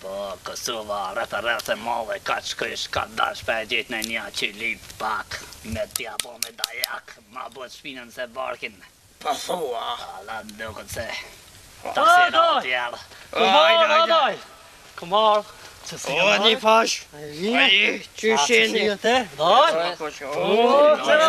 Po Kosova rreth e rreth e madhe kaq ka dasht me gjet naj nja qe lyp pak me tja bo me dajak ma but shpinën se barkin po thua valla duket se tash e ra tjera kumar radaj kumar o ni fash ai qysh jeni po qe ra